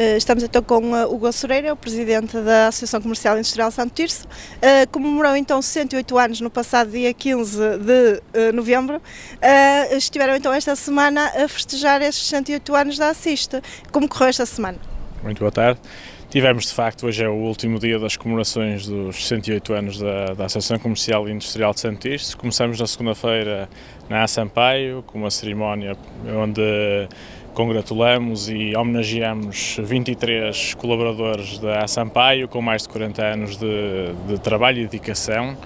Eh, estamos então com o Hugo Soreira, o presidente da Associação Comercial e Industrial Santo Tirso. Comemorou então 108 anos no passado dia 15 de novembro. Estiveram então esta semana a festejar estes 108 anos da Assista. Como correu esta semana? Muito boa tarde. Tivemos, de facto, hoje é o último dia das comemorações dos 108 anos da, da Associação Comercial e Industrial de Santis. Começamos na segunda-feira na Sampaio, com uma cerimónia onde congratulamos e homenageamos 23 colaboradores da Sampaio com mais de 40 anos de, de, trabalho e dedicação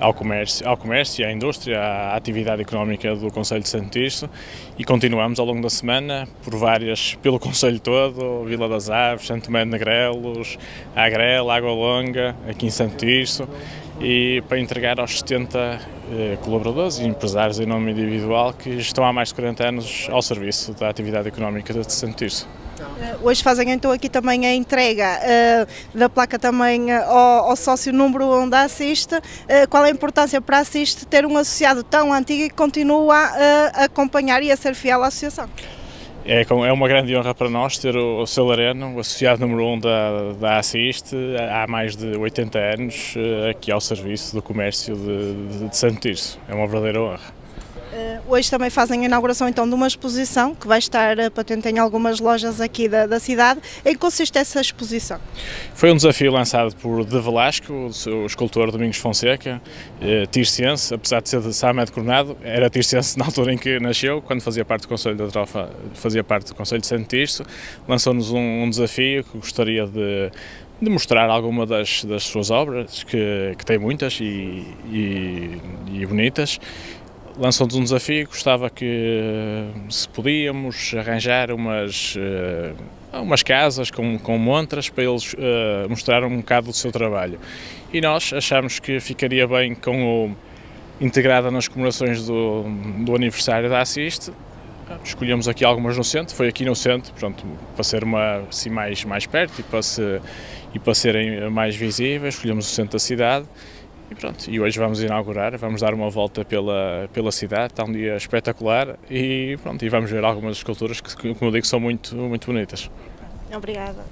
ao comércio, ao comércio, à indústria, à atividade económica do Conselho de Santo Tirso e continuamos ao longo da semana por várias, pelo Conselho todo, Vila das Aves, Santo Tomé de Negrelos, Agrela, Água Longa, aqui em Santo Tirso e para entregar aos 70 eh, colaboradores e empresários em nome individual que estão há mais de 40 anos ao serviço da atividade económica de Santo Tirso. Eh, hoje fazem então aqui também a entrega uh, da placa também ao, ao, sócio número 1 um da Assiste. Uh, qual é a importância para a Assiste ter um associado tão antigo e que continua a acompanhar e a ser fiel à associação? É, é uma grande honra para nós ter o, o Celareno, o associado número 1 um da, da Assiste, há mais de 80 anos, eh, aqui ao serviço do comércio de, de, de Santo Tirso. É uma verdadeira honra. Uh, hoje também fazem a inauguração então de uma exposição que vai estar uh, patente em algumas lojas aqui da, da, cidade. Em que consiste essa exposição? Foi um desafio lançado por De Velasco, o escultor Domingos Fonseca, uh, tirciense, apesar de ser de Samed Coronado, era tirciense na altura em que nasceu, quando fazia parte do Conselho da Trofa, fazia parte do Conselho de Santo Tirso, lançou-nos um, um desafio que gostaria de de mostrar alguma das, das suas obras, que, que tem muitas e, e, e bonitas, lançou-nos um desafio, gostava que eh, se podíamos arranjar umas, uh, umas casas com, com montras para eles uh, mostrar um bocado do seu trabalho. E nós achamos que ficaria bem com o integrada nas comemorações do, do aniversário da Assiste. Escolhemos aqui algumas no centro, foi aqui no centro, pronto, para ser uma, assim, mais, mais perto e para, se, e para serem mais visíveis, escolhemos o centro da cidade e pronto, e hoje vamos inaugurar, vamos dar uma volta pela, pela cidade, está um dia espetacular e pronto, e vamos ver algumas esculturas que, como eu digo, são muito, muito bonitas. Obrigada.